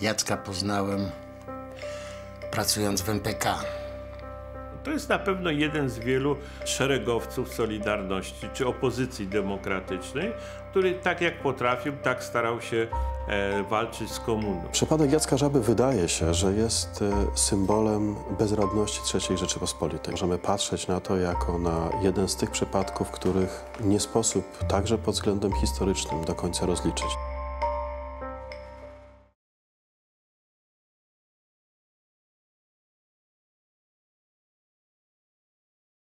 Jacka poznałem pracując w MPK. To jest na pewno jeden z wielu szeregowców Solidarności czy opozycji demokratycznej, który tak jak potrafił, tak starał się e, walczyć z komuną. Przypadek Jacka Żaby wydaje się, że jest e, symbolem bezradności III Rzeczypospolitej. Możemy patrzeć na to jako na jeden z tych przypadków, których nie sposób także pod względem historycznym do końca rozliczyć.